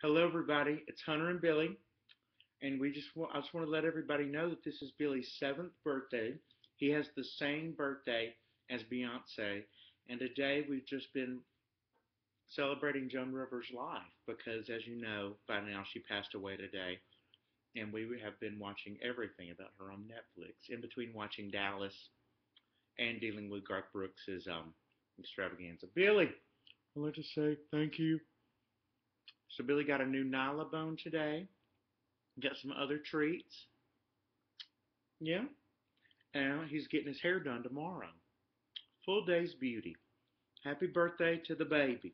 Hello, everybody. It's Hunter and Billy, and we just want, I just want to let everybody know that this is Billy's seventh birthday. He has the same birthday as Beyonce, and today we've just been celebrating Joan Rivers' life because, as you know by now, she passed away today, and we have been watching everything about her on Netflix. In between watching Dallas and dealing with Garth Brooks's um, extravaganza. Billy, I'd like to say thank you so Billy got a new Nylabone today. Got some other treats. Yeah. And he's getting his hair done tomorrow. Full day's beauty. Happy birthday to the baby.